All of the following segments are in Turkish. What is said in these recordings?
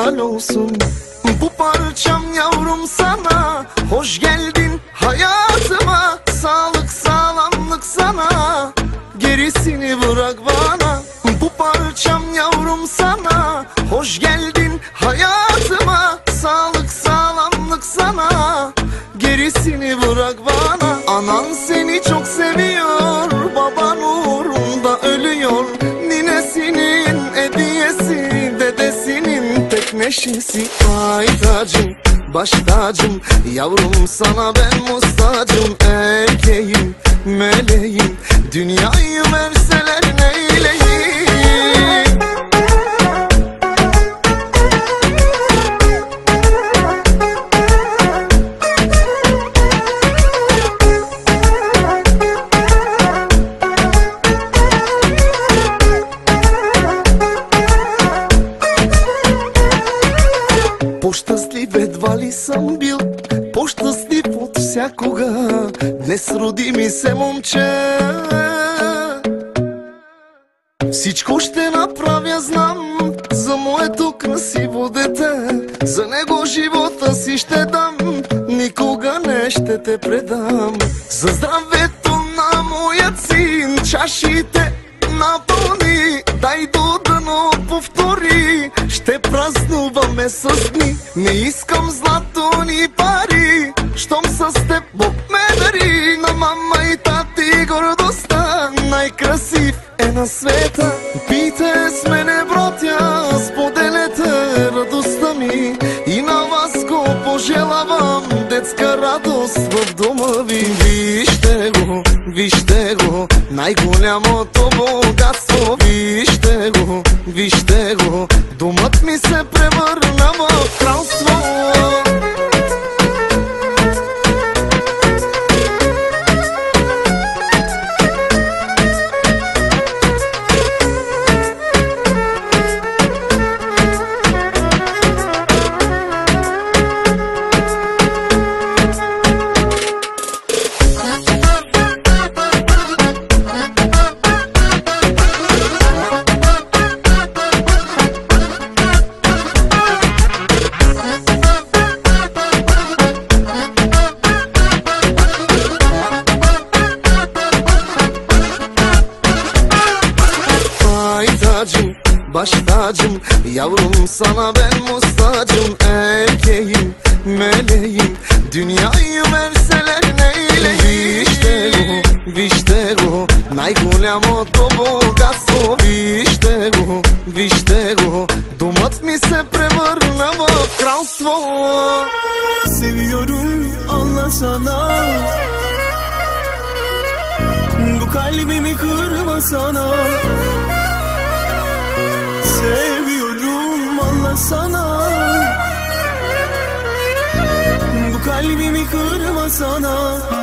helal olsun. Bu parçam yavrum sana. Hoş geldin hayatıma. Sağlık sağlamlık sana. Gerisini bırak bana. Bu parçam yavrum sana. Hoş geldin hayatıma neşesi Ay tacım baş tacım. Yavrum sana ben mustacım Erkeğim meleğim. Dünyayı verseler neyleyim всякога Днес роди ми се момче. Всичко ще направя, знам За моето красиво дете. За него живота си ще дам Никога не ще те предам. За здравето на моят син Чашите напълни. Дай до дъно повтори Ще празнуваме с дни. Не искам злато ни пари Щом с теб Бог ме дари На мама и тати гордостта Най-красив е на света. Пийте с мене, братя Споделете радостта ми. И на вас го пожелавам Детска радост в дома ви. Вижте го, вижте го Най-голямото богатство. Вижте го, вижте го Домът ми се превърна kırmasana Seviyorum anlasana. Bu kalbimi kırmasana. Kim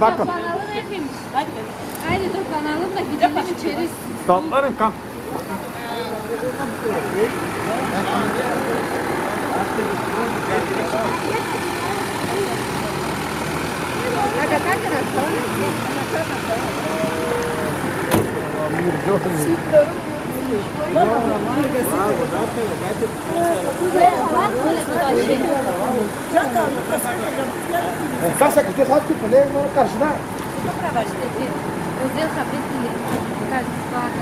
kamera bakın. Kanalın hepimiz. Hadi. Haydi dur kanalım da gidelim içeri. Toplanın kam. Cara, você. Eu tô pra baixo, Tietê. Eu dei saber sabrito que ele... Cara, você fala, cara.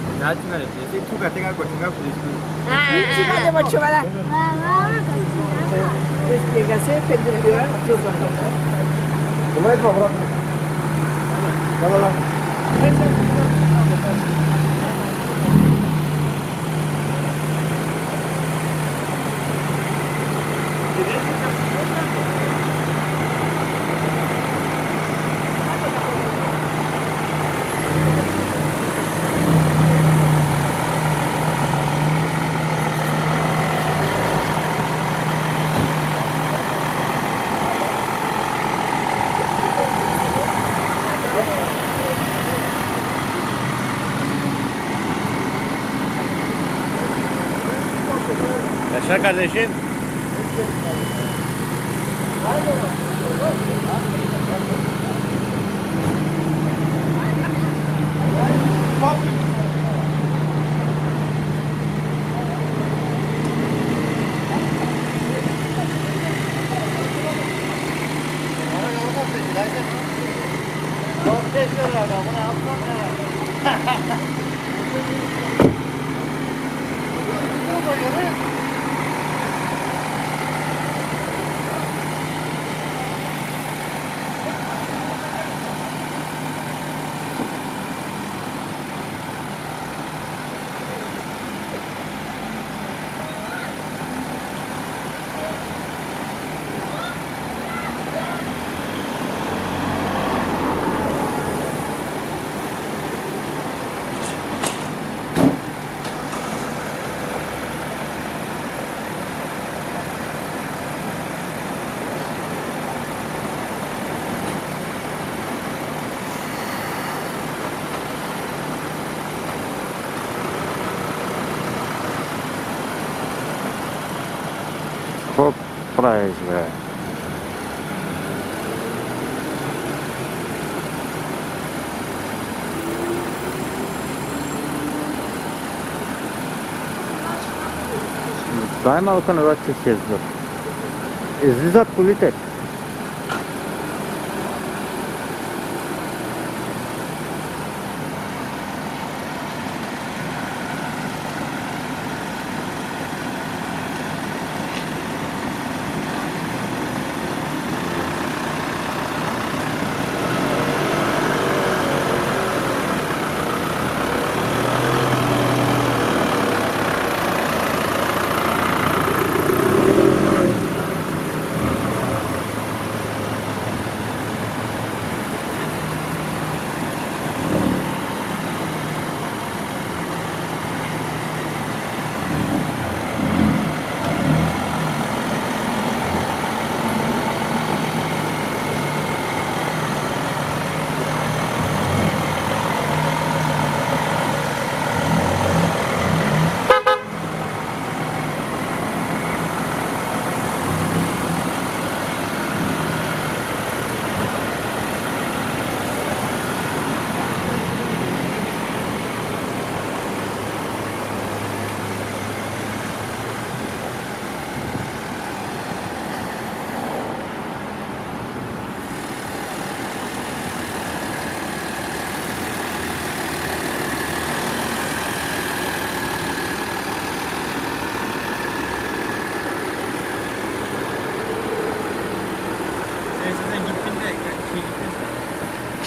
나중에 이제 투가 돼갖고 돼갖고 지금 Chicas de Mochibala. Explicación tendría que ver. 그만 봐, 그만. 가봐라. da gente. 来ないですね。zweimal von Rochester. Es ist polluted.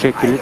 Çekilip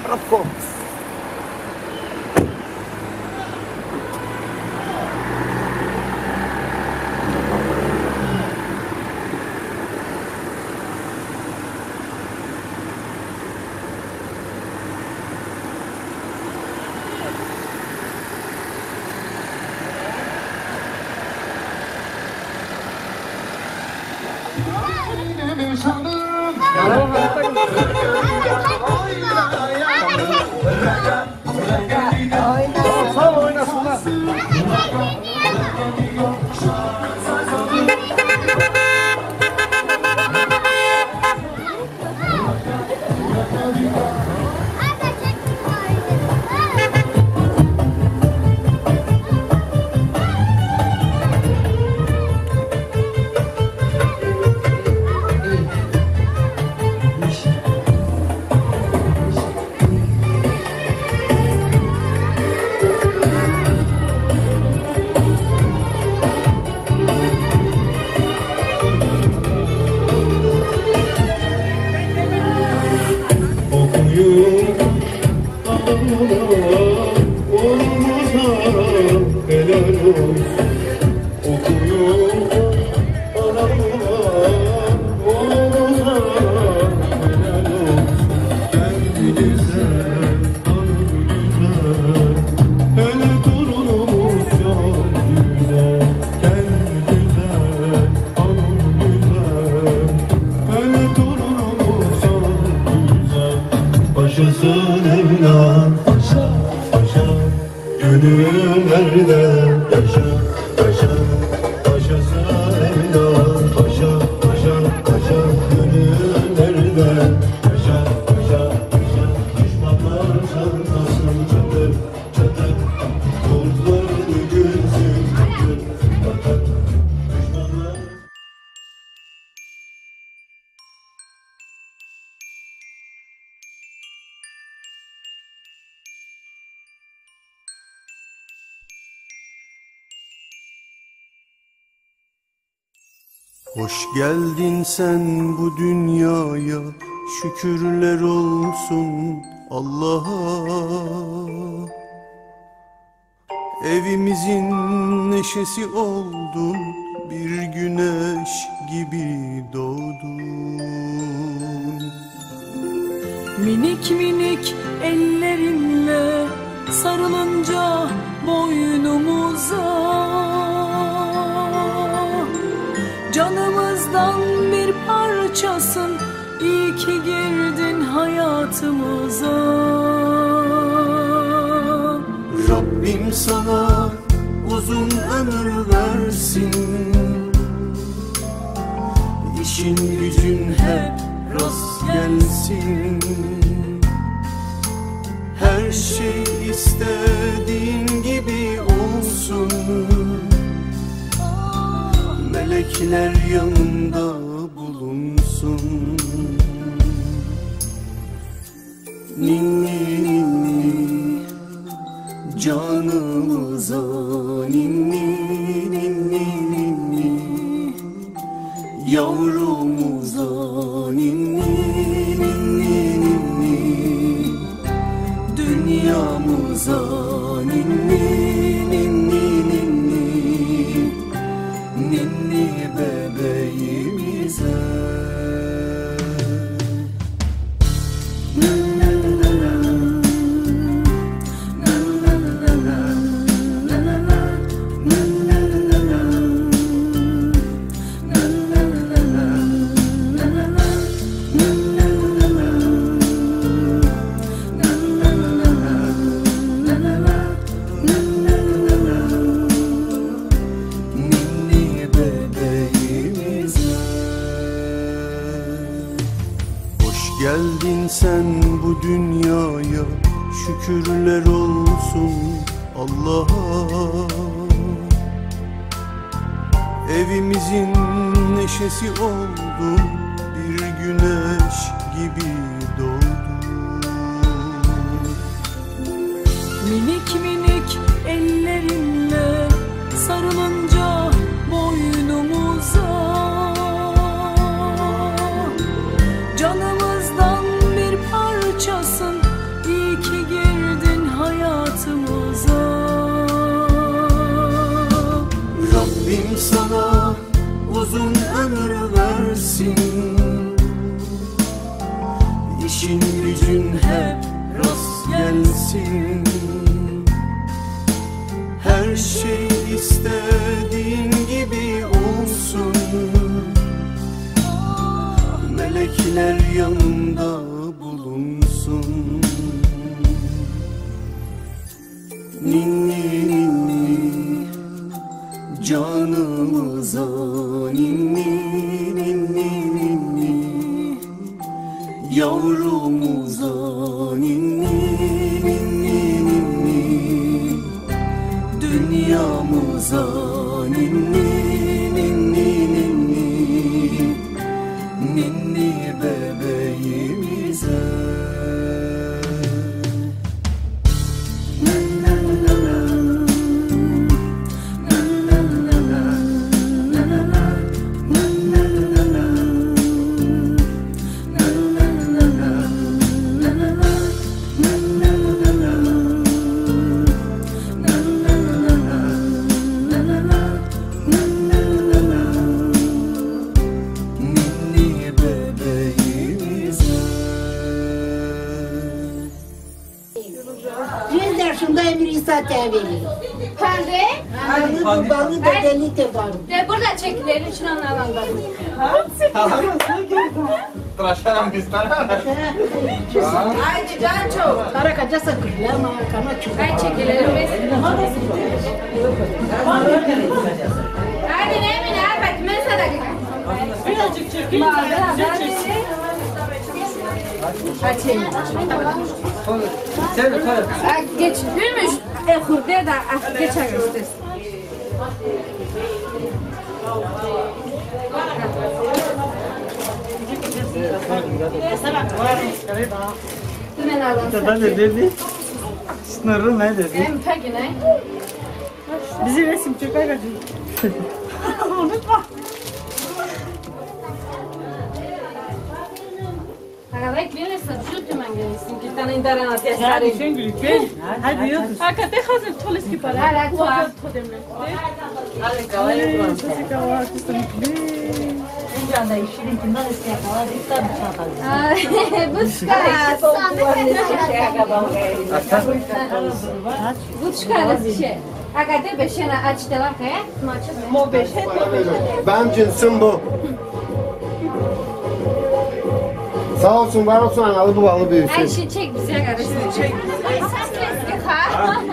sesi oldum bir güneş gibi doğdum Minik minik ellerinle sarılınca boynumuza Canımızdan bir parçasın iyi ki girdin hayatımıza. Rabbim sana uzun ömür versin. İşin gücün hep rast gelsin. Her şey istediğin gibi olsun. Melekler yanında Araba dedi. Sınırı ne dedi? Hem peki ne? Bizi resim çıkar acı. Unutma. Hakikaten hazır tulis gibi para. Hakikaten tulis gibi para. İnternet ya Yani sabe. sen gülük be. Hadi yıldız. Hakikaten hazır toleski para. Hala tu a. Ai, buscar. Buscar şey. Agade beşena açtılar kaya. Maçı. Mo beşe. Ben cinsim bu. Sağ olsun var olsun analı babalı bir Ay şey. şey çek bize agade. Çek. Ay sen keski ha.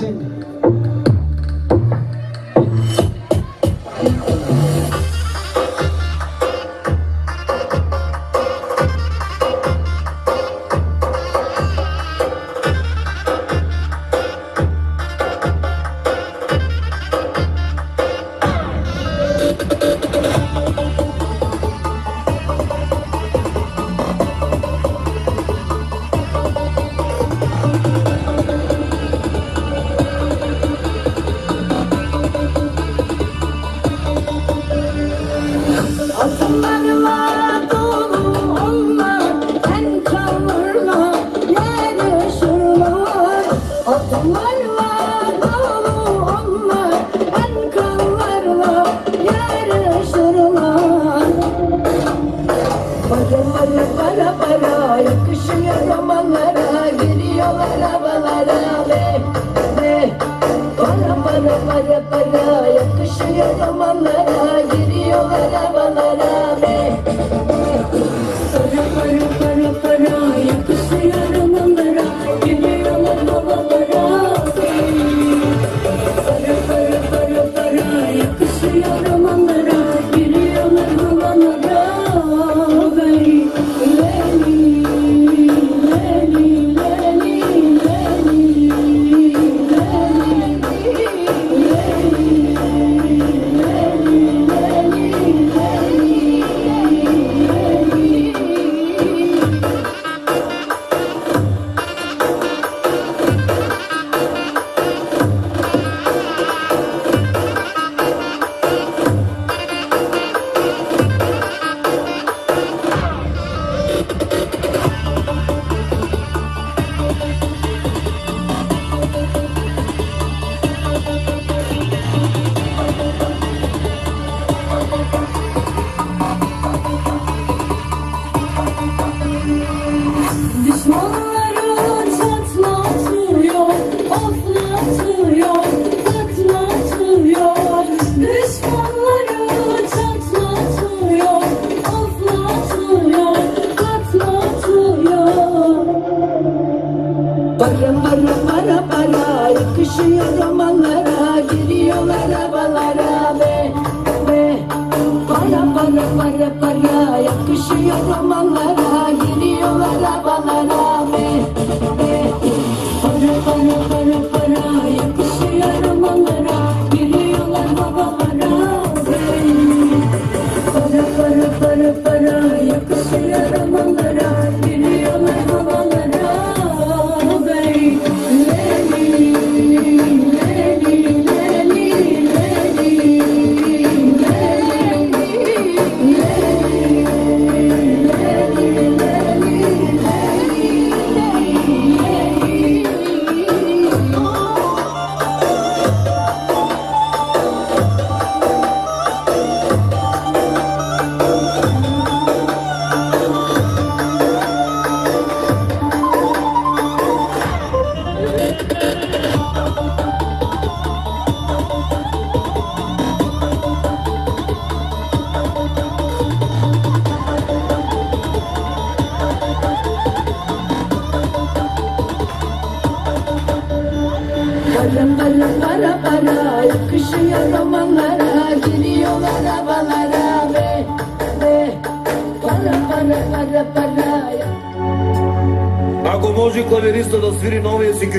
blessing.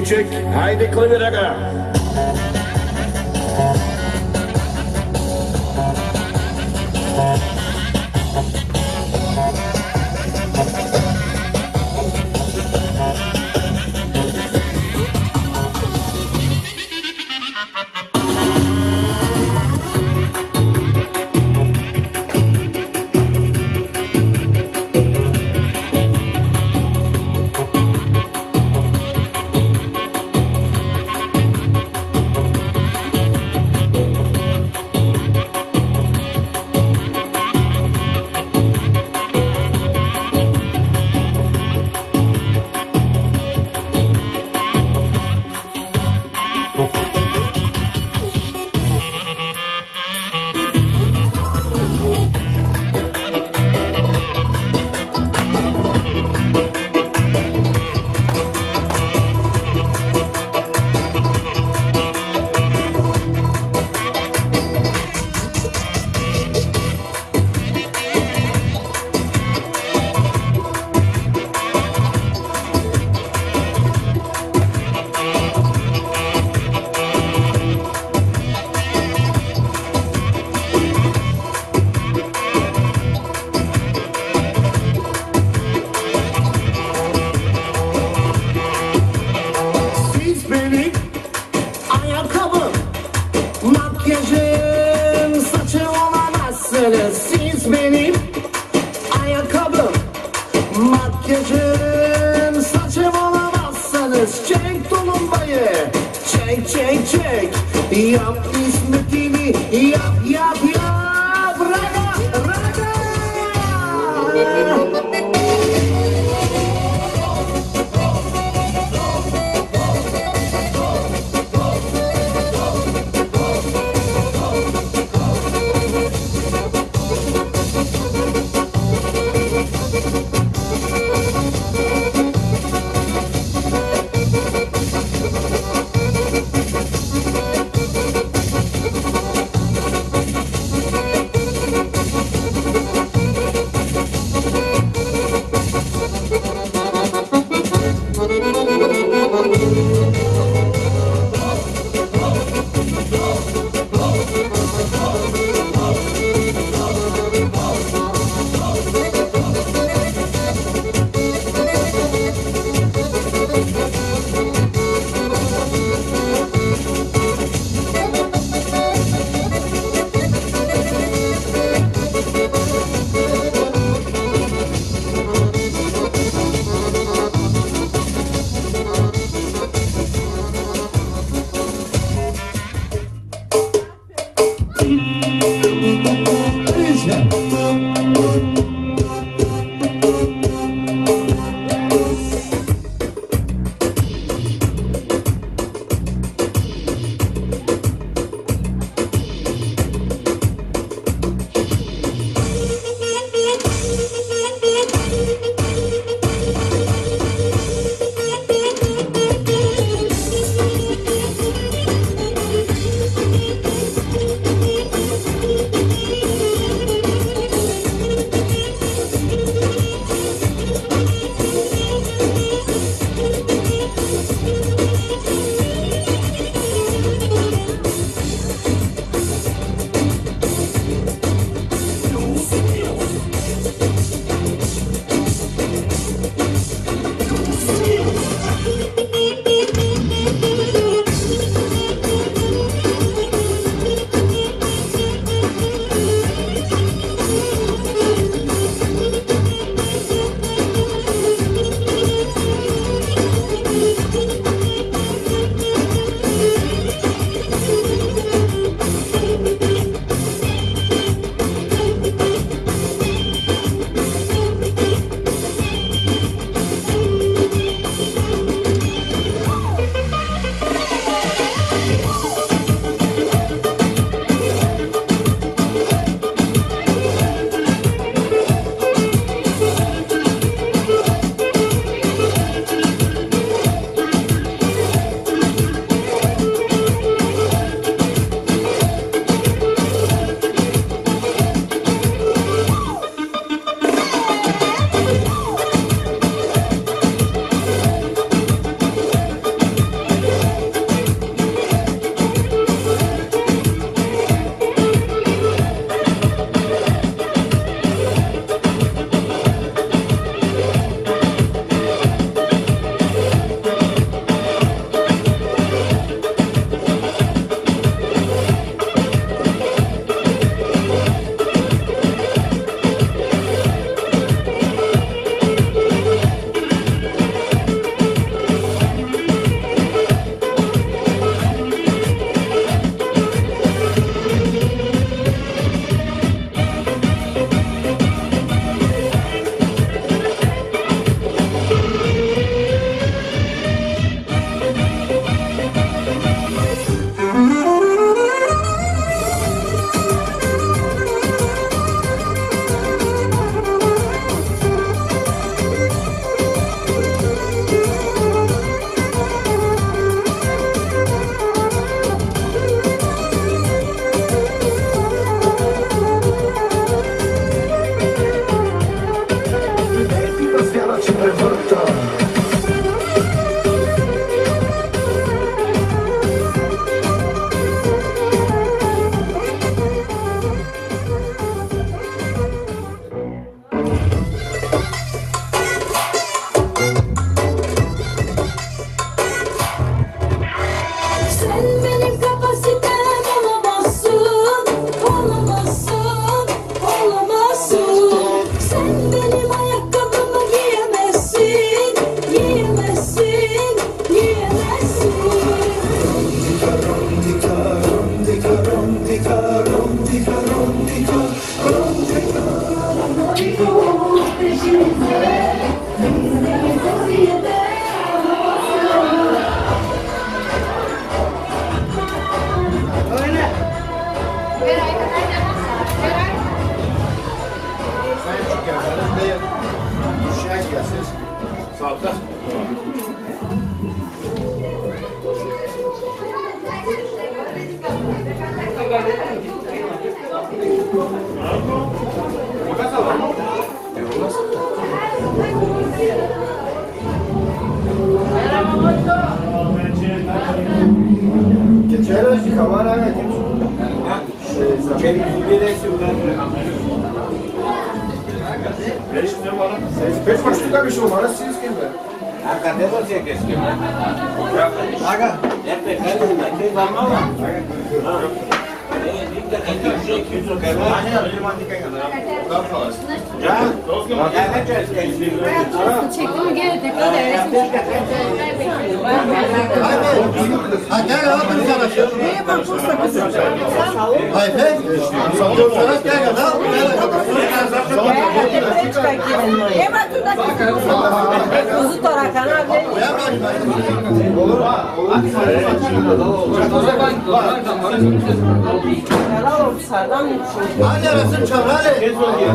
I Haydi koyun.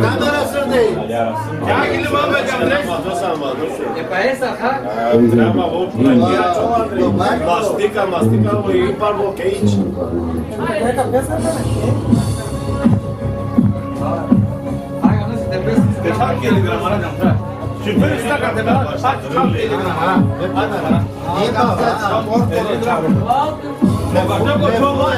Hadi. Ben arasın değil. Gidin bana bakalım. ¿Te parece acá? Drama, vou Mastica, mastica, vou ir para o quente. Kaç geldi gramara kanka? Şüphe üstüne? İyi bak. Ne bak ne bak çok var.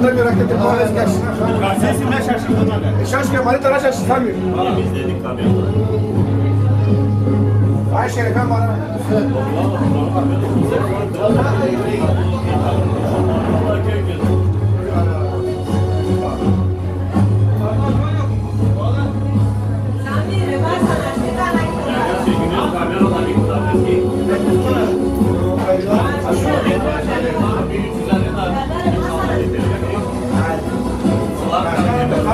Ona göre ki bu arası geçsin. Gazetesi ne şaşırdın lan? Şaşkın bana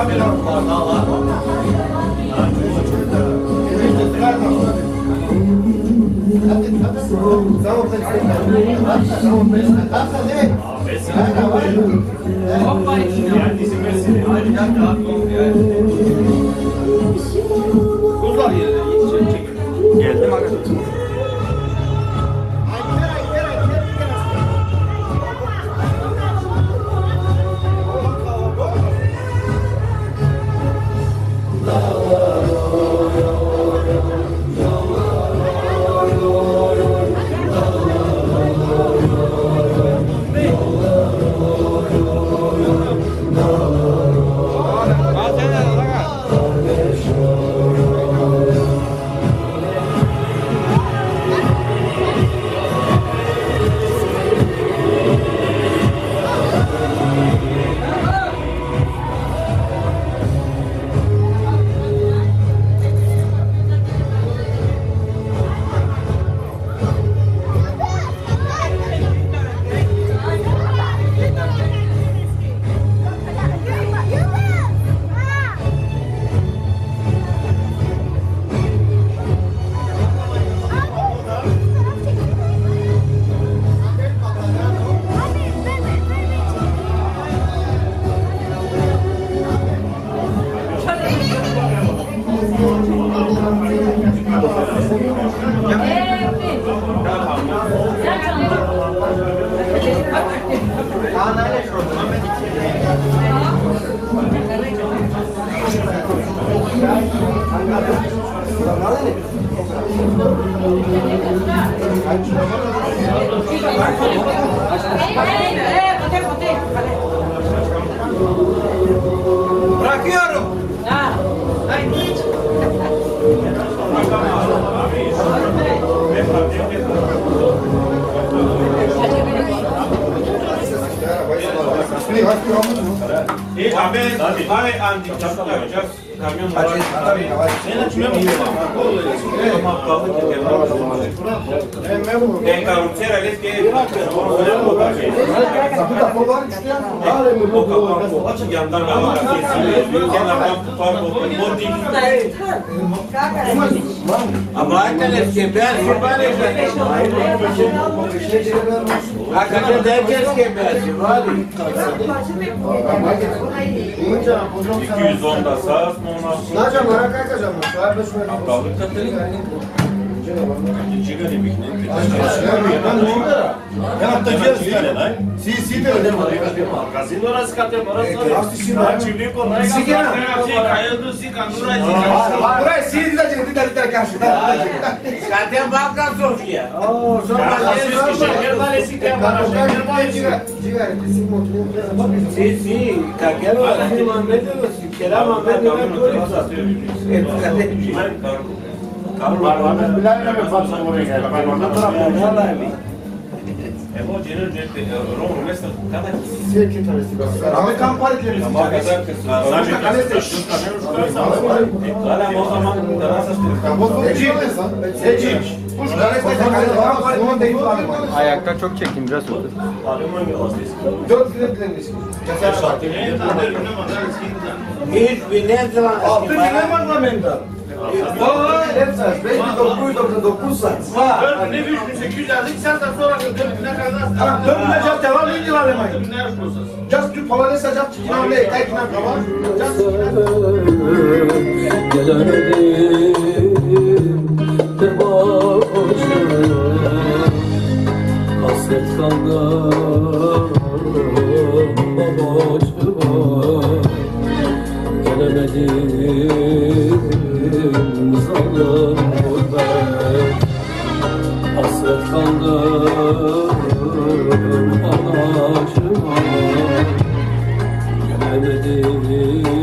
tara şaşırtamıyor. Valla biz dedik kamyon. Ay şerefem bana. Buzlar yerine çekin. Geldim arkadaşlar. Yandan var. Kenardan tutar bu body. Ama ben Hakikaten herkes süper 210 da sağ kazanma. Sağa beş metre. Aptallık katı. Cigara bir Ben hatta diyoruz yani lan. Si si de öyle var. Casino orası katı orası. Çiftlik orası. Si gene. Si kayıldı si kandura Buraya si de dedi de de karşı. Zaten banka Sofya. Oo, sonra Şeker valesi kemara. Şeker valesi. Si si. Kakero así Muhammed si kera Muhammed ne koysa. Parlamento bilen mi fatsa buraya geldi? Orada bırakıyorum. Vallahi. Evo gelir cepte Roma mesela kadar Si kim tanesi? Amerikan paritleri. ama kadar kısa. Sonuçta kalesi. Hala o zaman terasa Ayakta çok çekim biraz oldu. Dört kilometrenin Hiç bir ne zaman Altı milyon var lan benim Vay, hep saat. Belki 999 saat. Var. Ne 3800 aldık sen de sonra ne kadar? Milyon cevap devam ediyor Almanya. Just tu palavras just kinamle, kay kinam kava. Just Gelemedim de başına Hasret kaldım babacıma Gelemedim zalim gurbet Hasret kaldım anacıma Gelemedim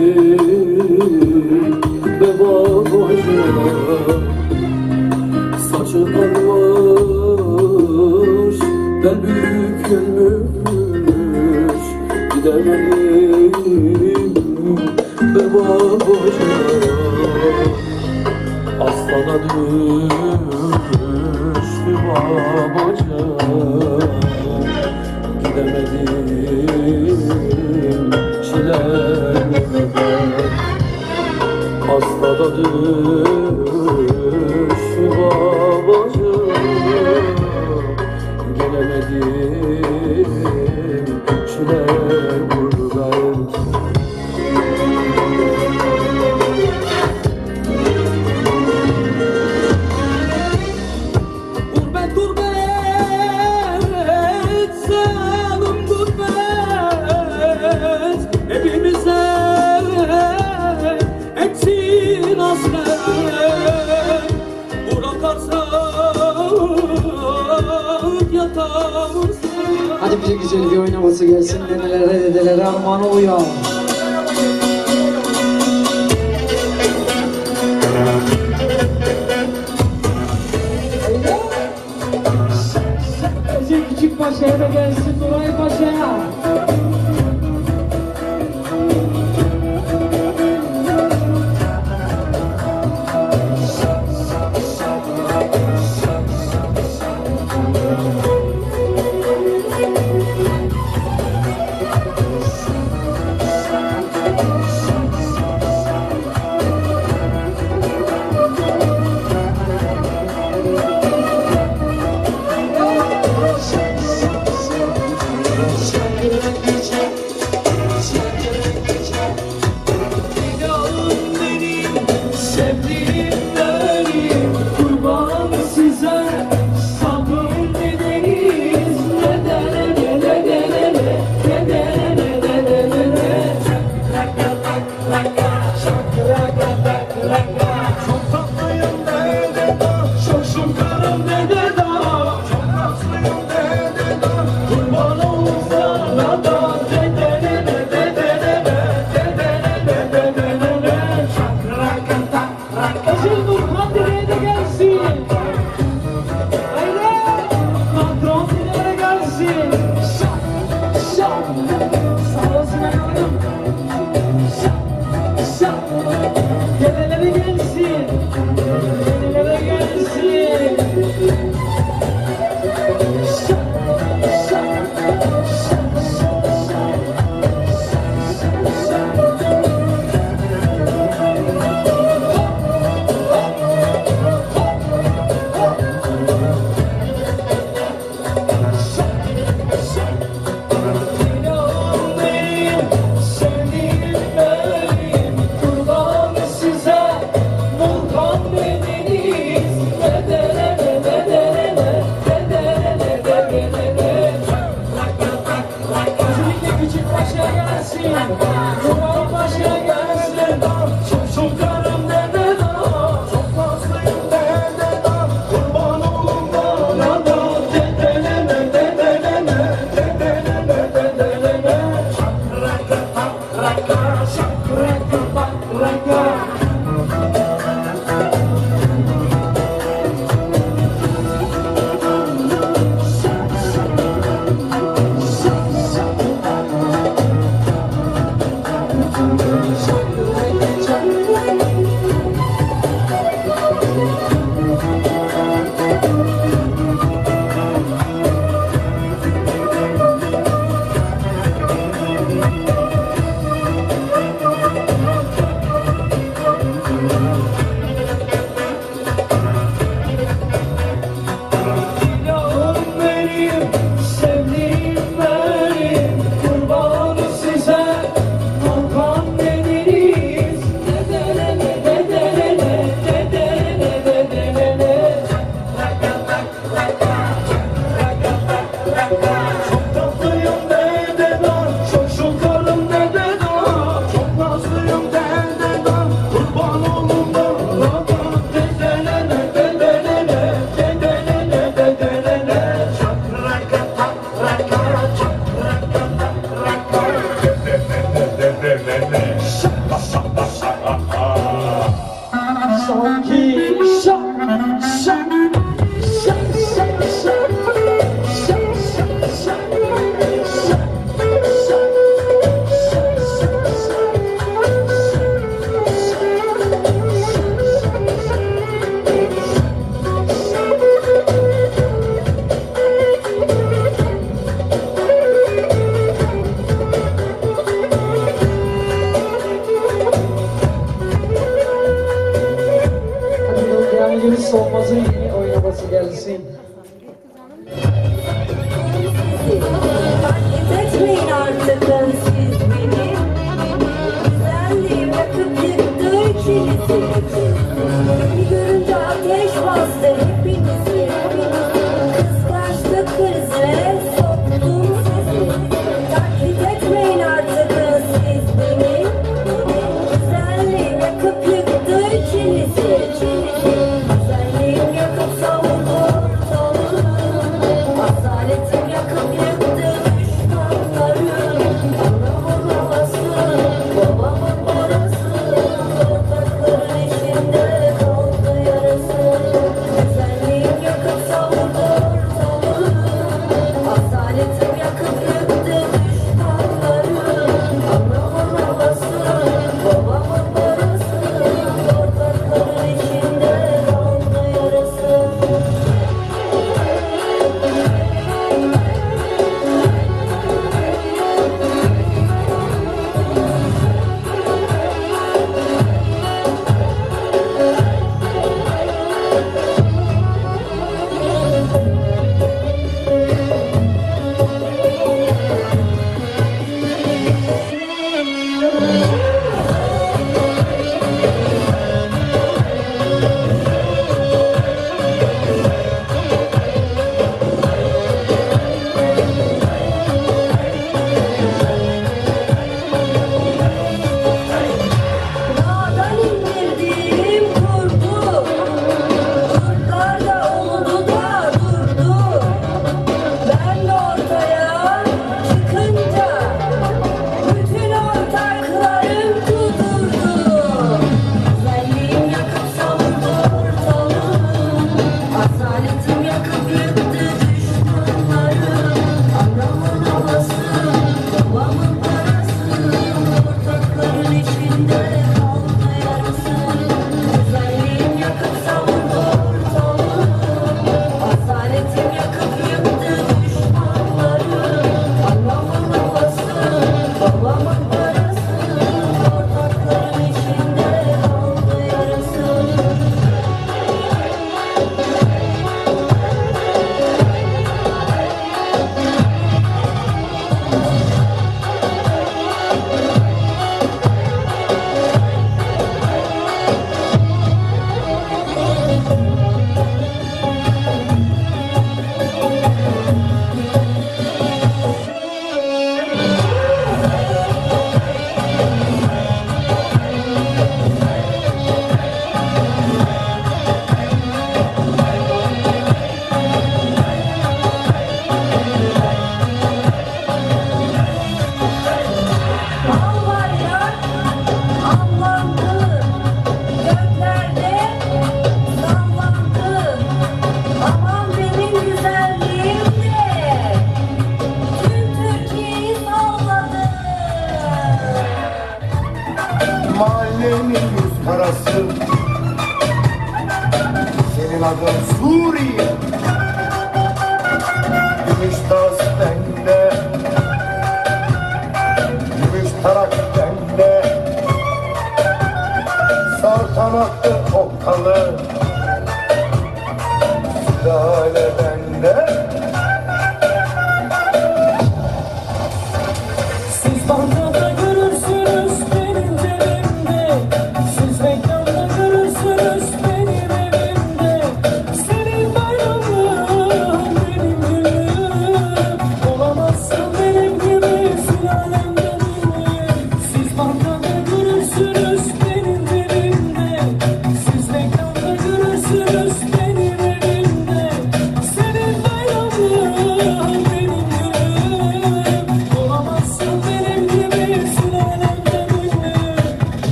Gidemedim Be babacığım Saçı Ben bükülmüş Gidemedim Be babacığım Aslana düştü Düştü Dedelerden bana uyan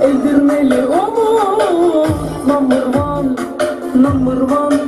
Edirneli oğlum Number one Number one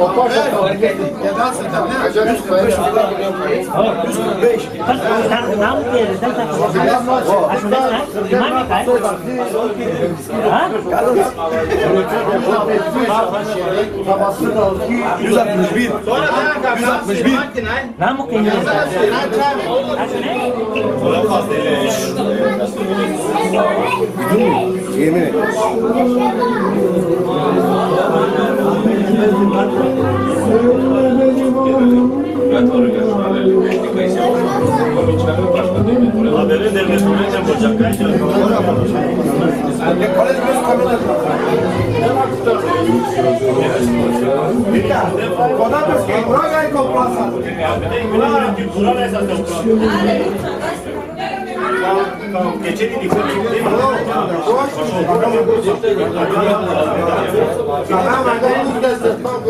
O Nasıldan ne? 145 145. Kaç tane nam diyelim sen tak. Aslında imam kay. Ha? Kalın. 161. 161. Namuk en. Yemin et. Thank you de bulacak. Geçeni dikkat değil mi?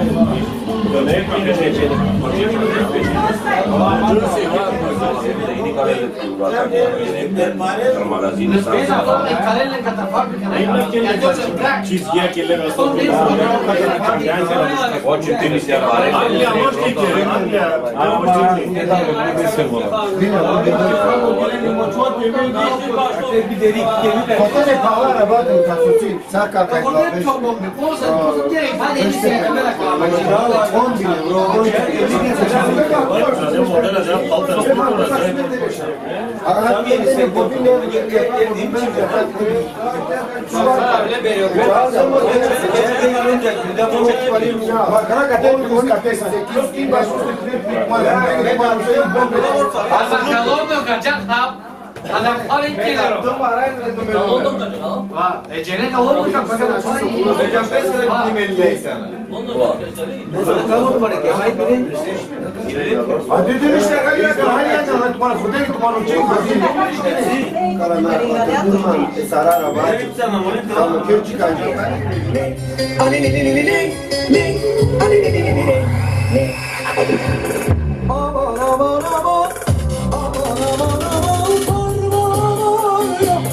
Do Tiene carele în magazine sau... carele în catafalcă. Ce zghia că ele răsă cu Orice tenis de apare. Anglia, mă știi ce? Anglia, mă știi ce? Bine, mă știi Potele paoara vadă în casuții, țaca pe clopește. Își se camera ca amăcinală, fondile, vreo... Modele de altă Ağlar kendini bobin Dedim işte hayır hayır hayır तुम्हारा खुद ही तुम्हारा चेक करना durman sarar ama tamam kör Let's.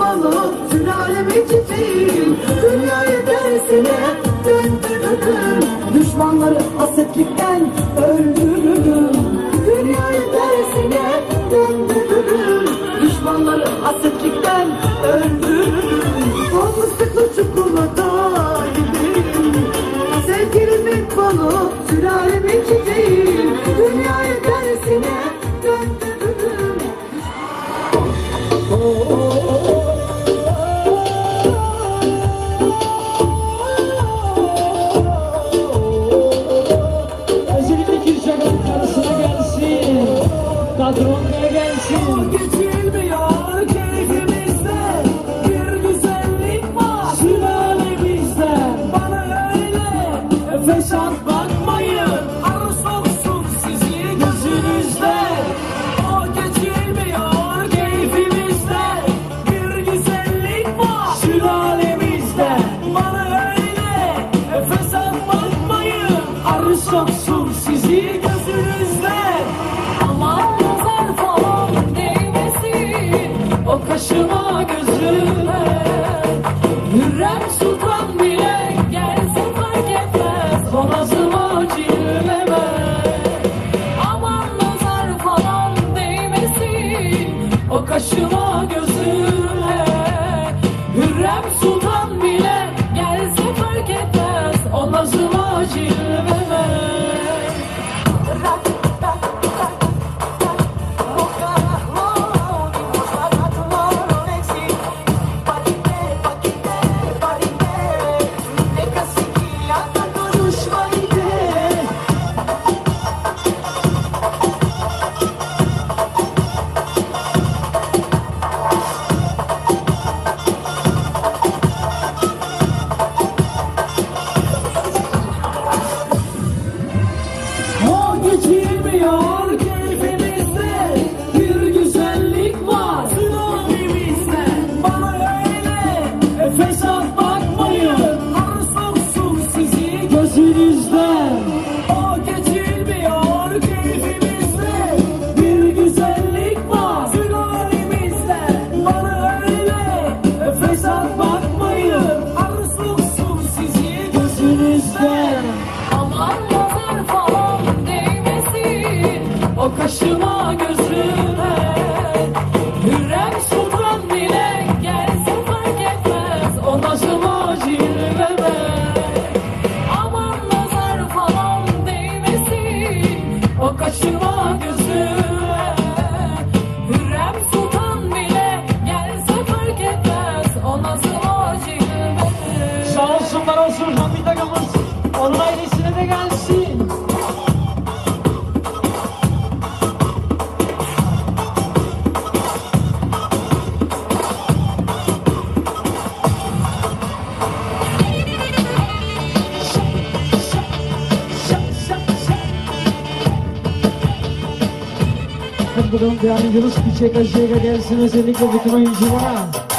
Balı, sülalemin çiçeğim Dünyayı dersine döndürürüm Düşmanları hasetlikten öldürürüm Dünyayı dersine döndürürüm Düşmanları hasetlikten öldürürüm O fıstıklı çikolata gibiyim Sevgilimin balı, sülalemin çiçeğim Değerli Yunus Küçük Aşağıya gelsin özellikle bütün oyunculara.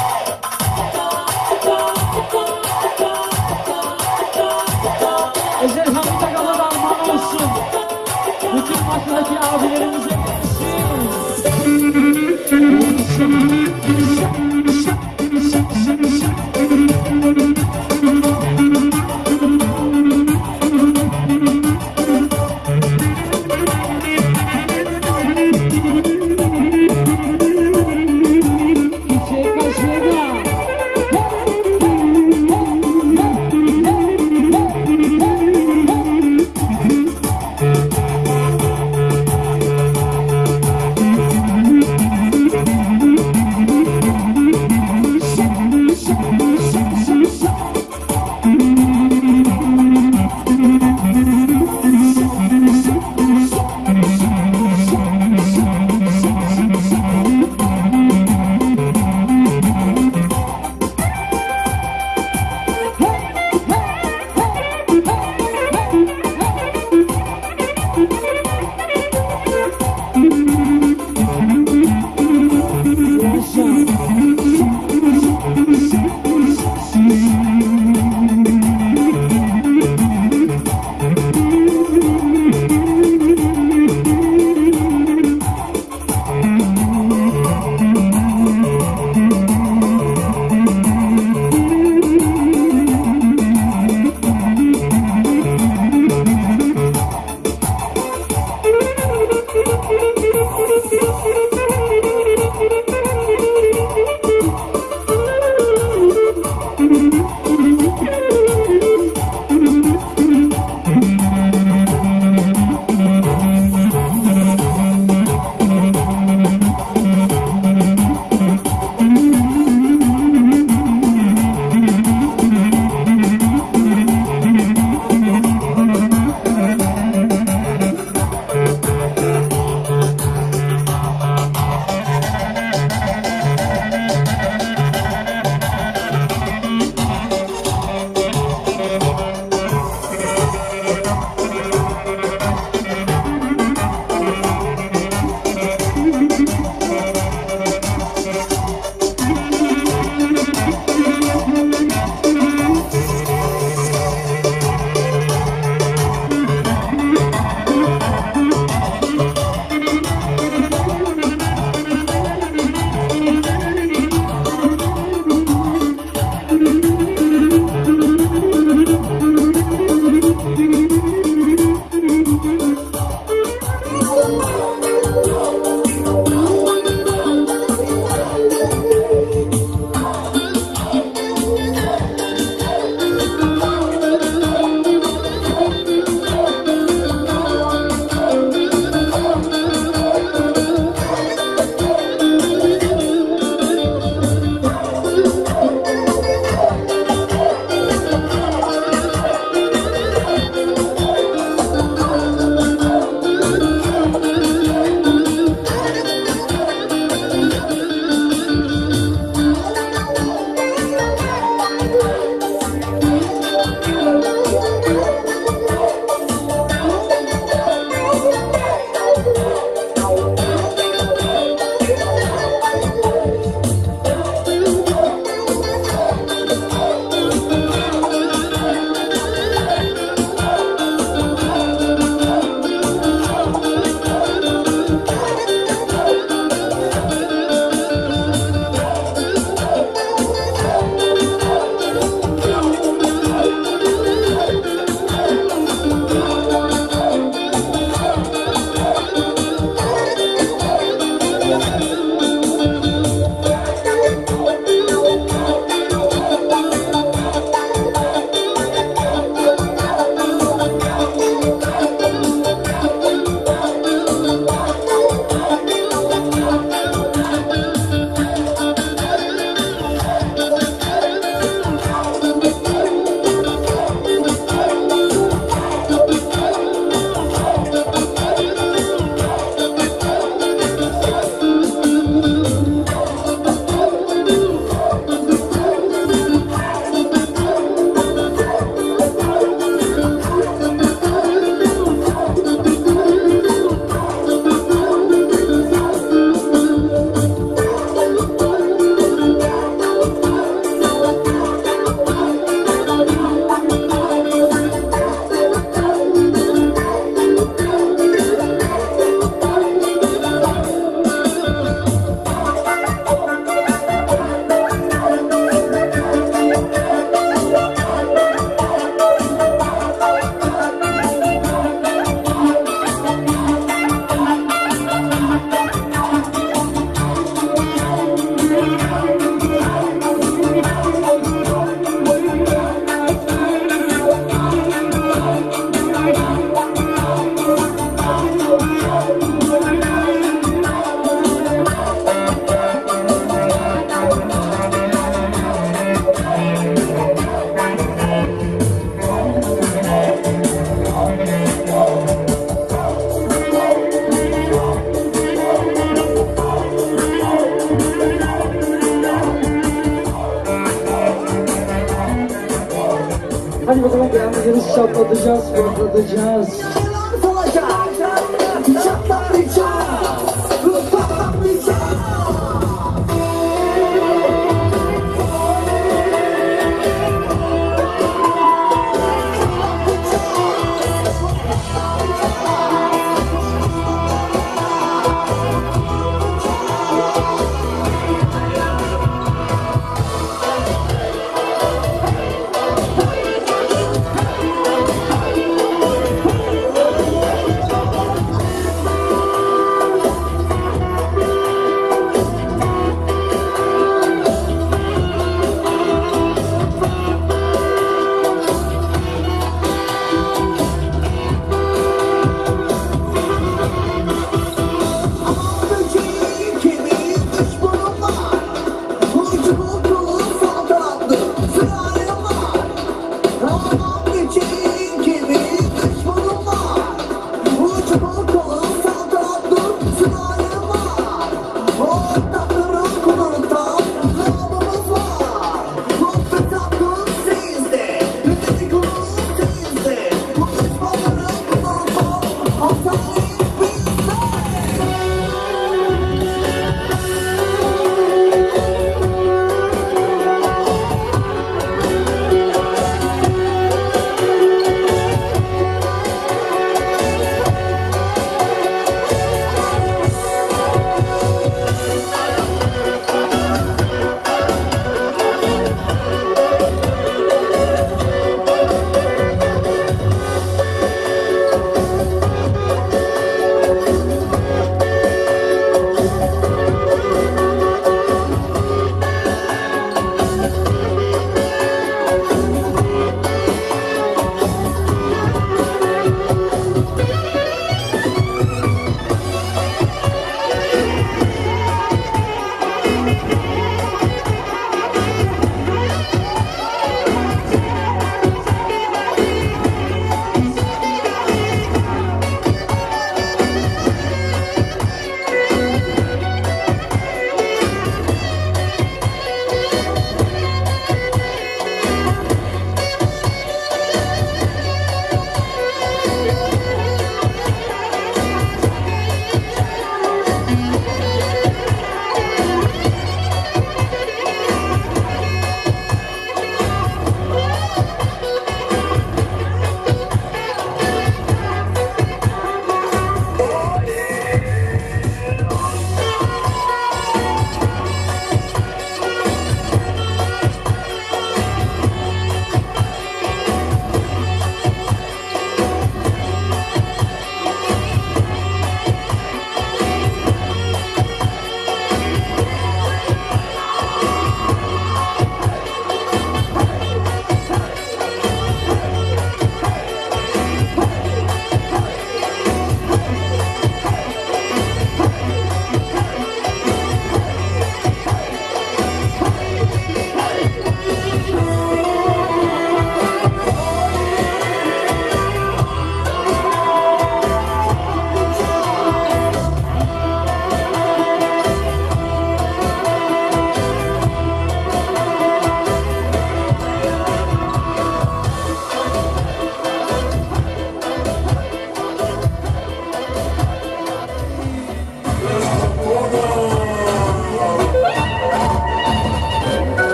just for the jazz.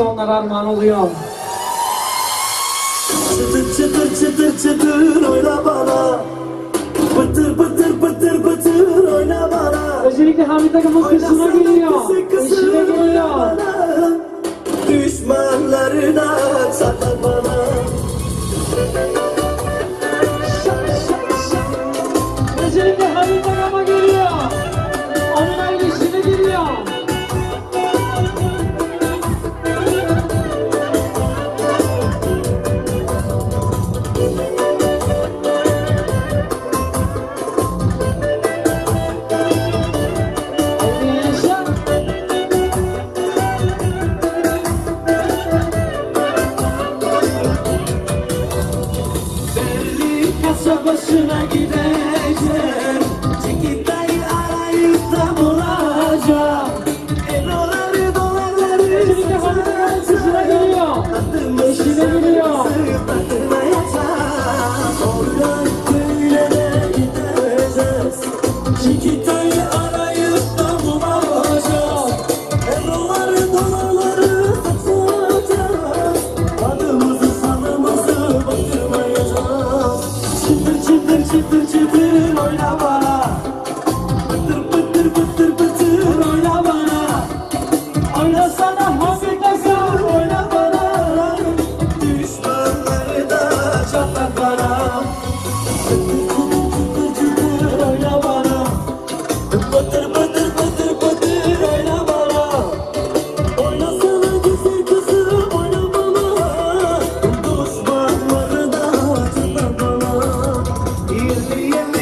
Oynaması onlara armağan oluyor. Yeah.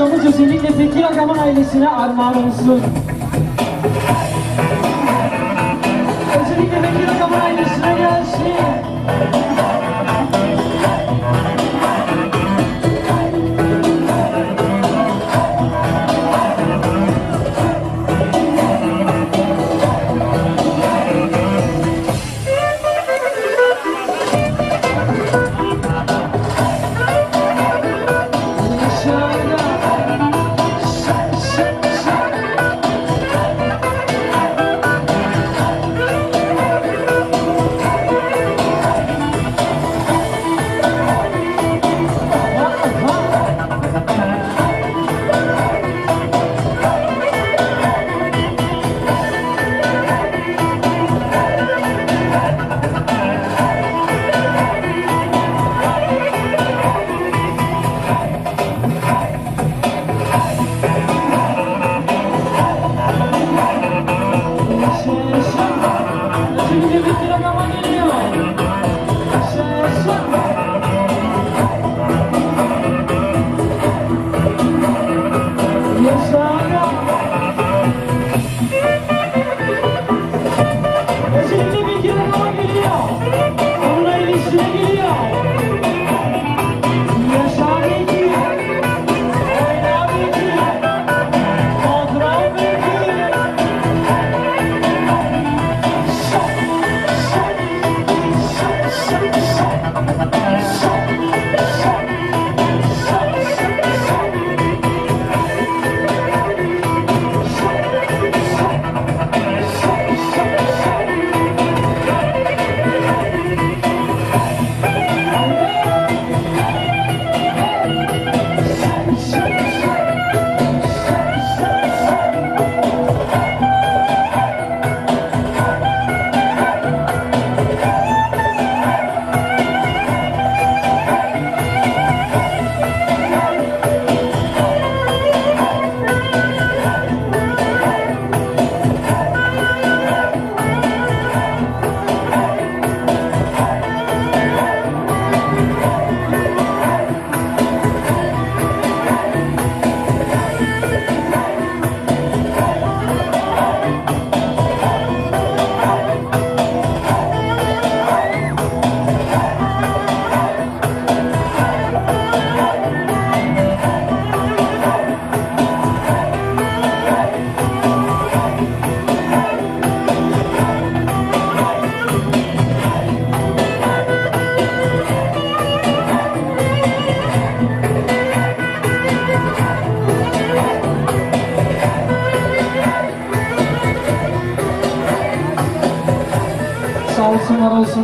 Parçamız özellikle Bekir Agam'ın ailesine armağan olsun.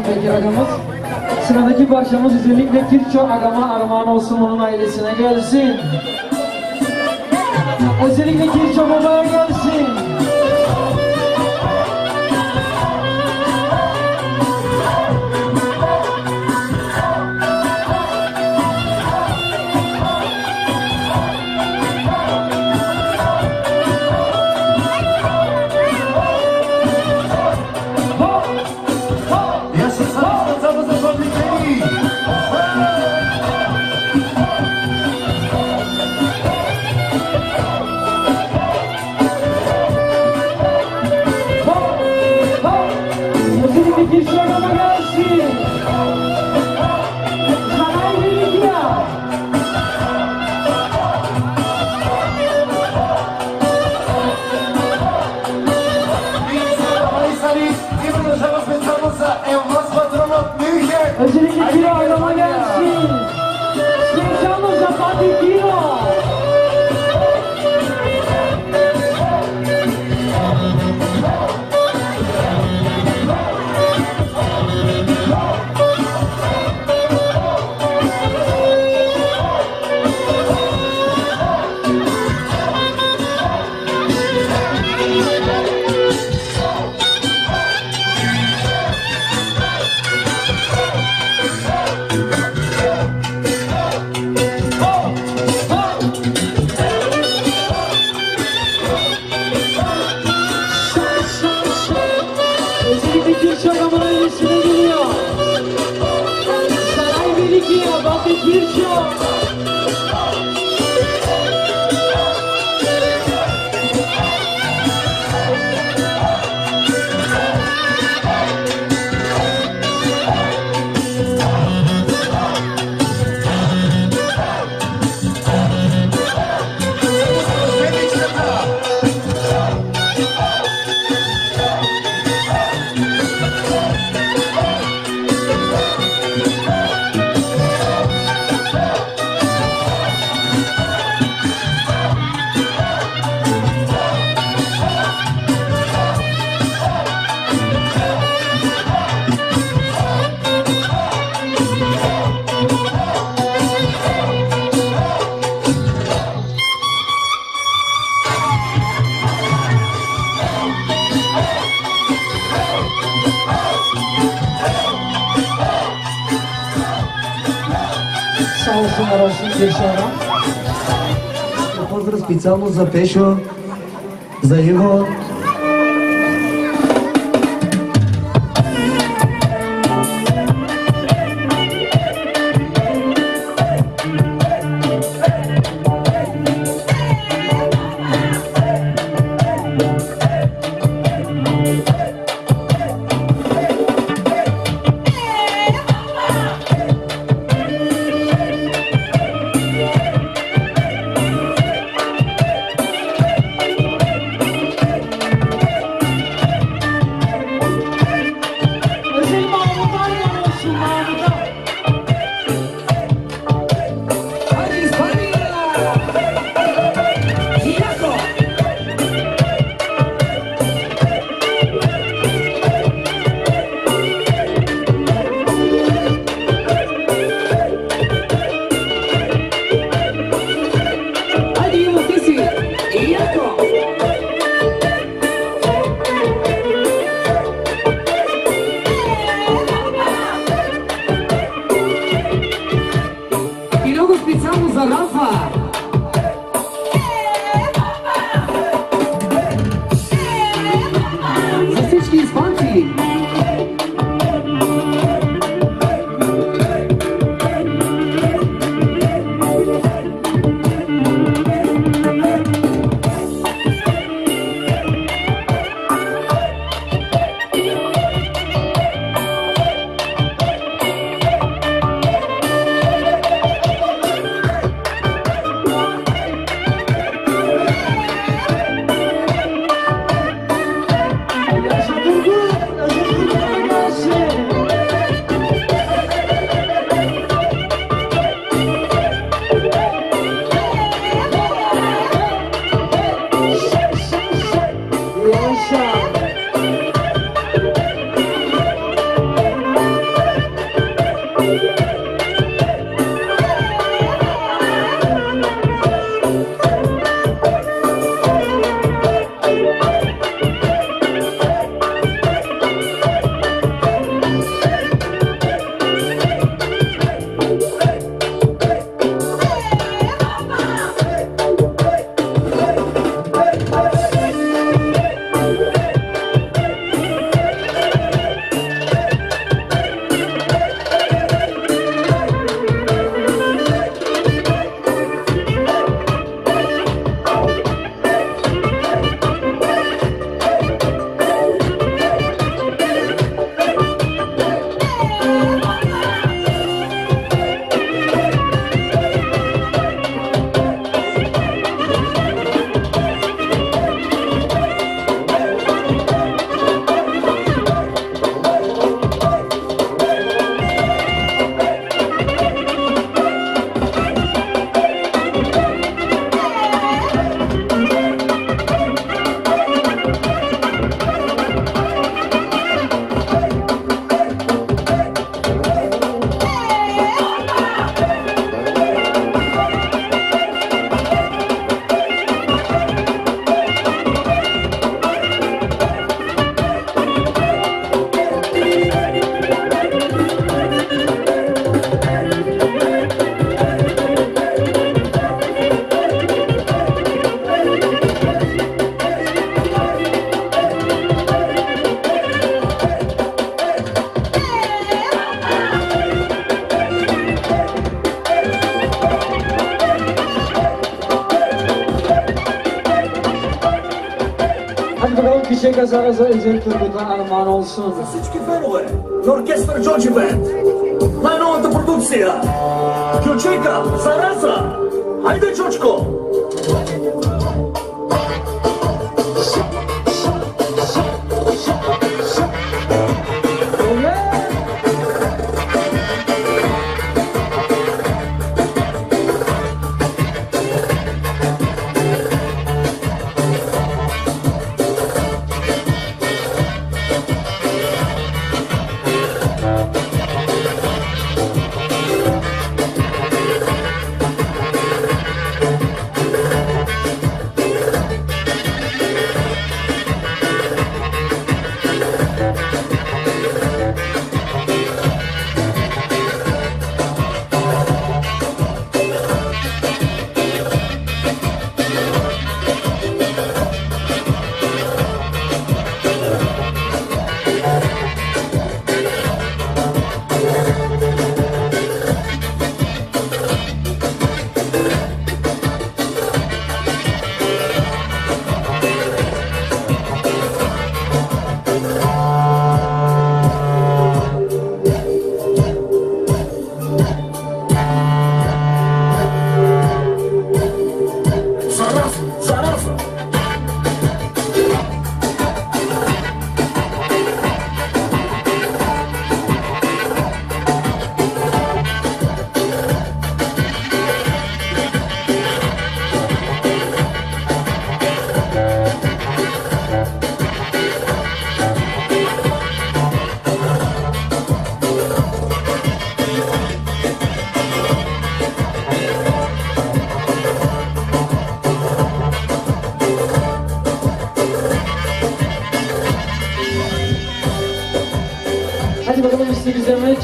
Bekir Agamız. Sıradaki parçamız özellikle Kirço Agama armağan olsun onun ailesine gelsin. Özellikle Kirço Baba'ya gelsin. Özellikle Kiro Шалсо на Рошин Пешера. Поздрав специално за Пешо, за Иво, kazanıza özel türküden armağan olsun. Всички фенове на оркестър Джоджи Бенд. Най-новата продукция. Ключейка, зараза. Хайде, Чочко!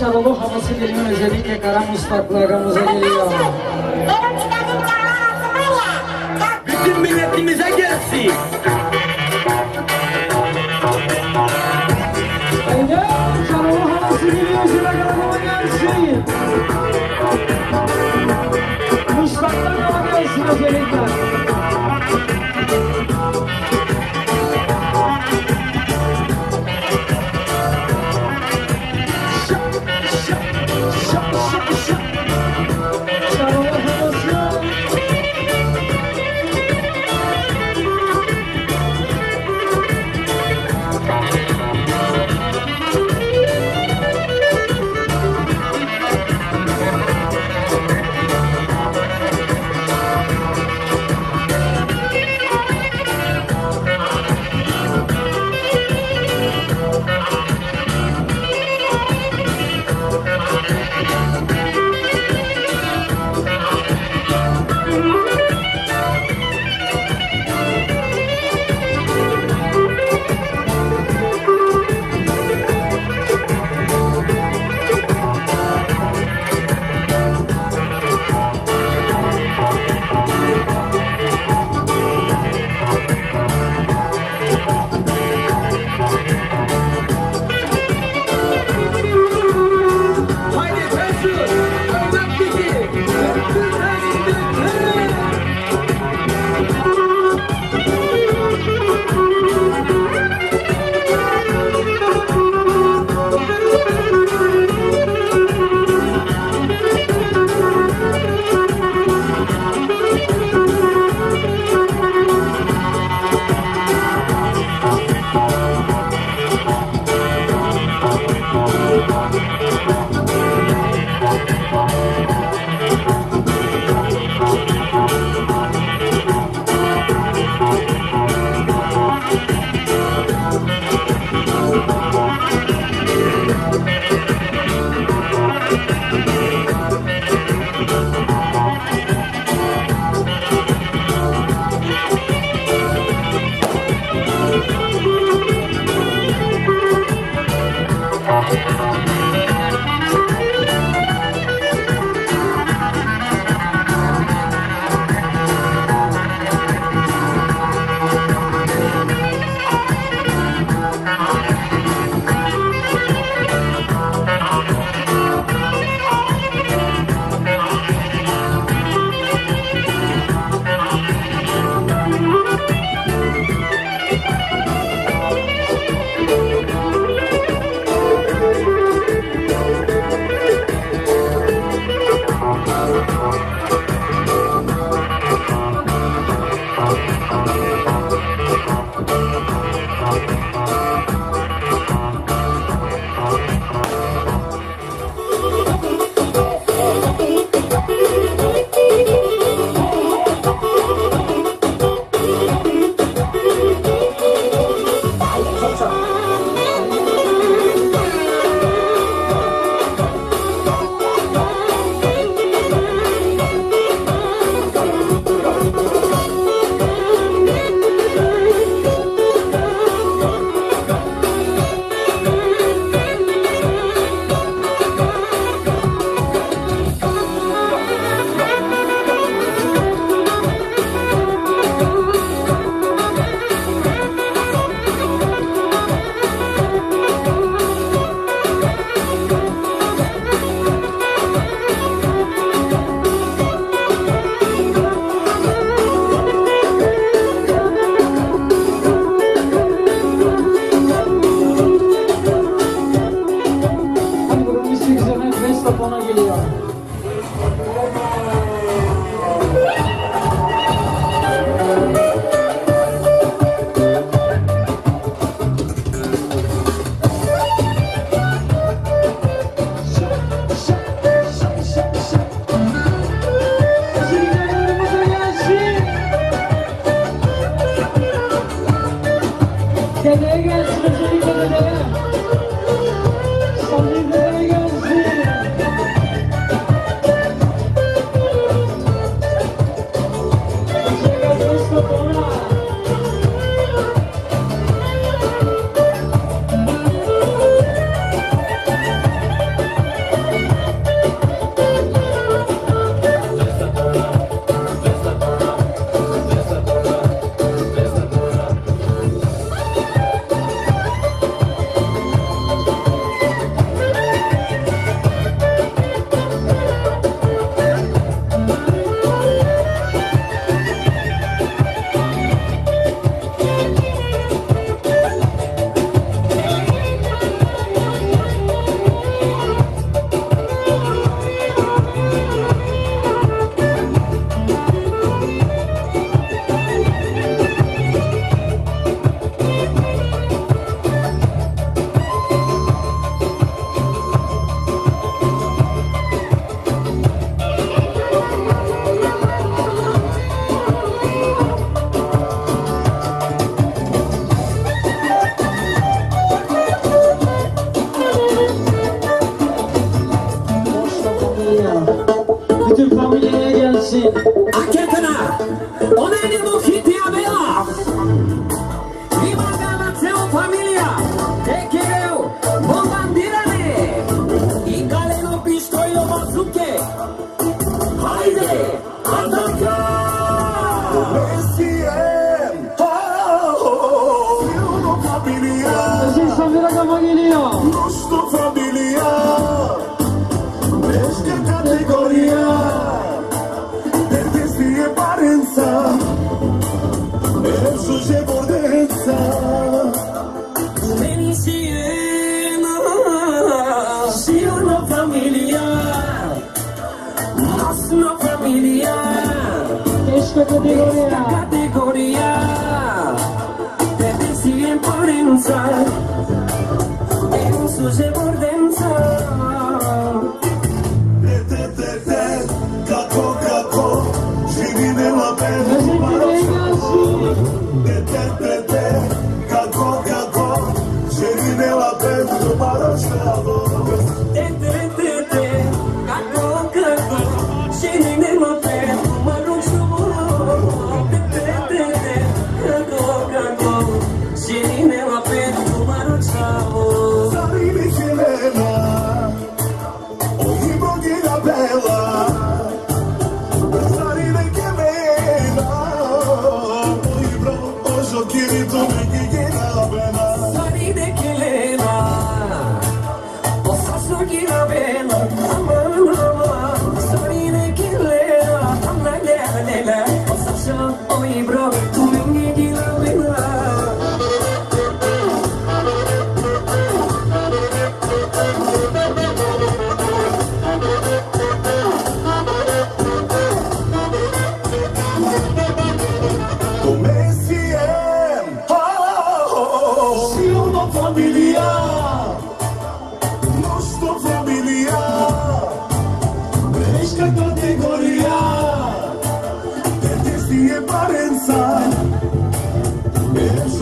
Çanalı havası geliyor. Özellikle Kara Mustafa aramıza geliyor. Bütün milletimize gelsin. Haydi Çanalı havası geliyor. Gelsin. Gelsin özellikle.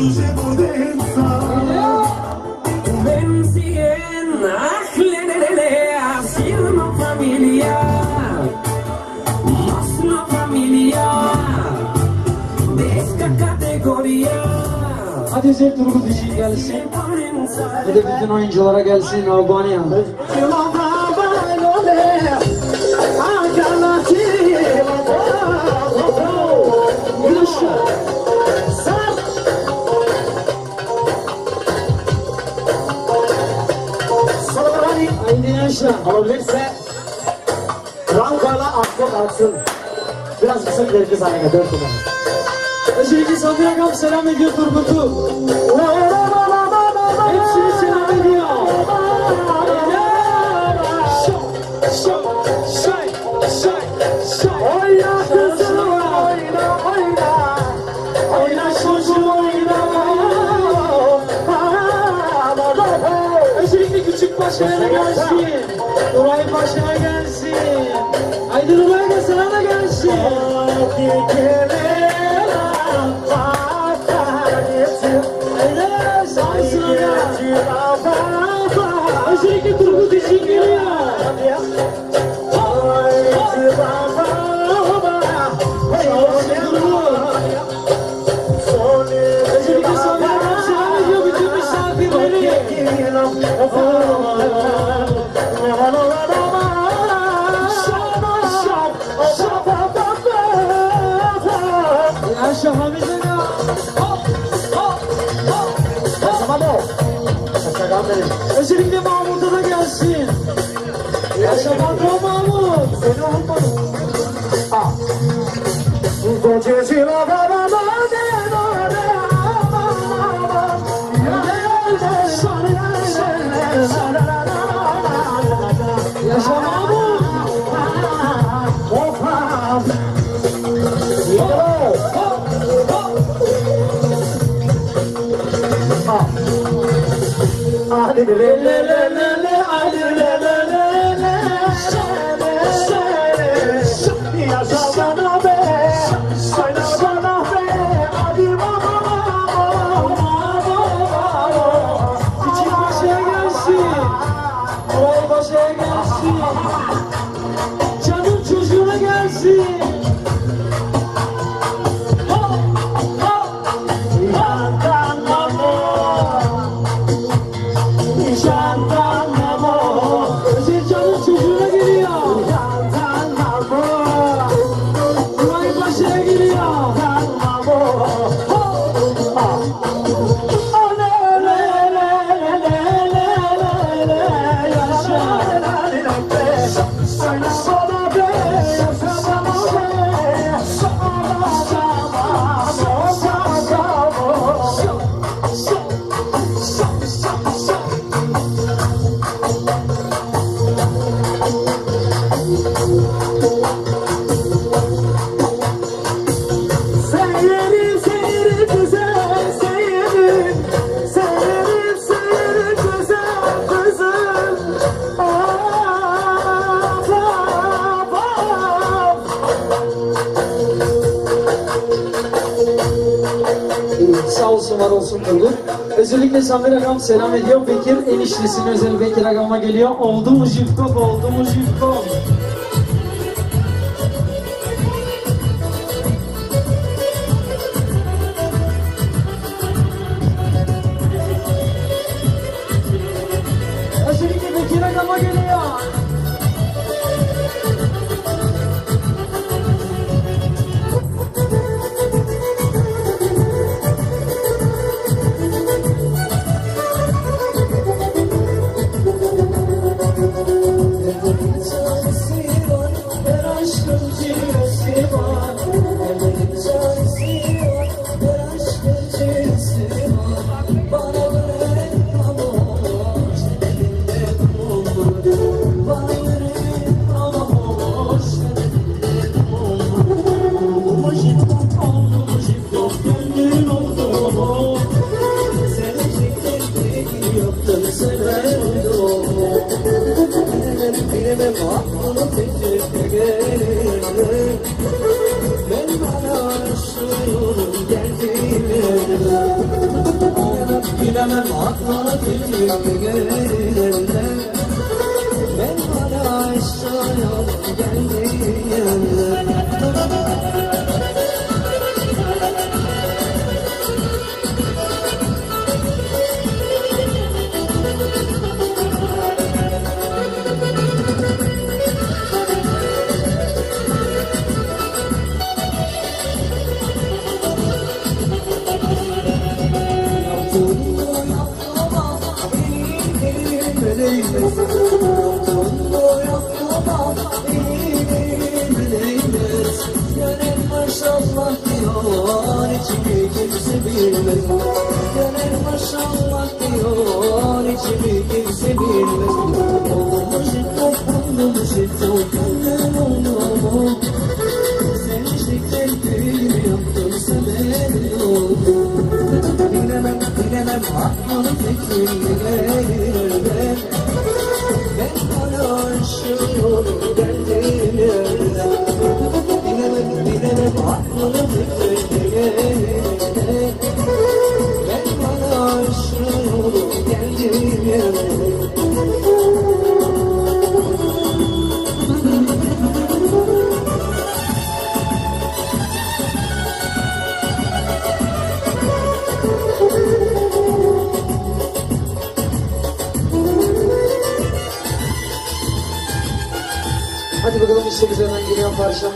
si llevo dentro Ven en ajlenele haciendo familia Más una familia de esta categoria Hadi zevk durumu dişi gelsin. Hadi bütün oyunculara gelsin Albanya. alabilirse Ranka'la aklı kalksın. Biraz kısa verdi zannede dört numara. Özellikle Sadıra Kamp selam ediyor Turgut'u. Hepsini selam ediyor. Oyna kızım oyna oyna Oyna çocuğum oyna Özellikle küçük başkanına karşı Nuray Paşa gelsin. Haydi Nuray da sana da gelsin. le le le Şamil Agam selam ediyor. Bekir eniştesinin özel Bekir Agam'a geliyor. Oldu mu Jivkov, oldu mu Jivkov? bigger girmez Gönül maşallah diyor içimi girmez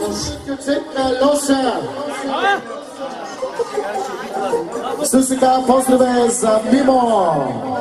parçamız. Loša. Susika za Mimo.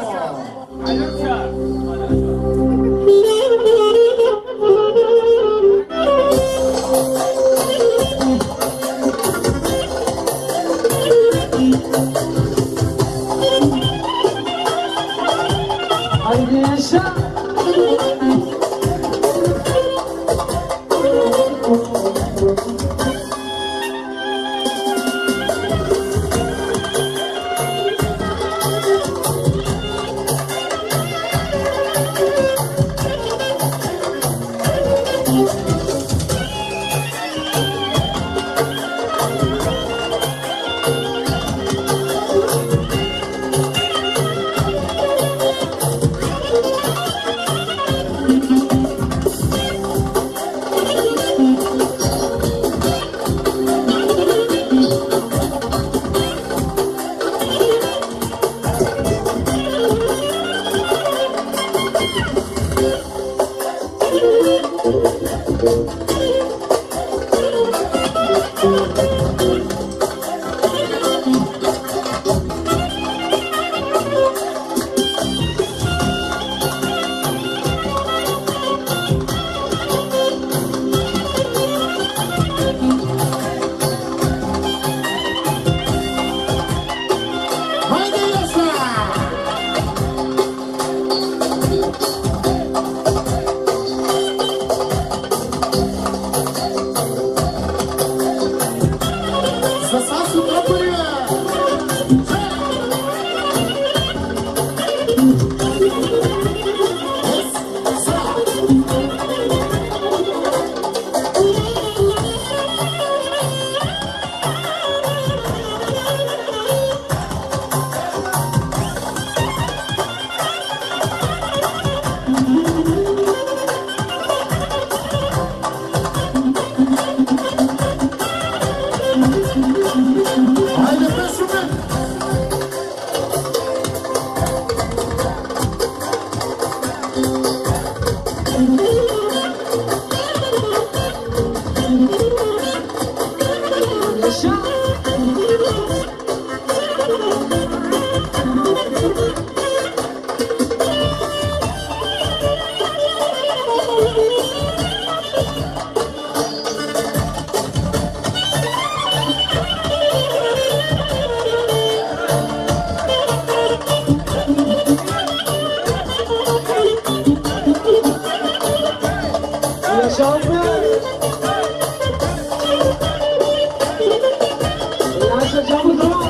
Vamos, vamos!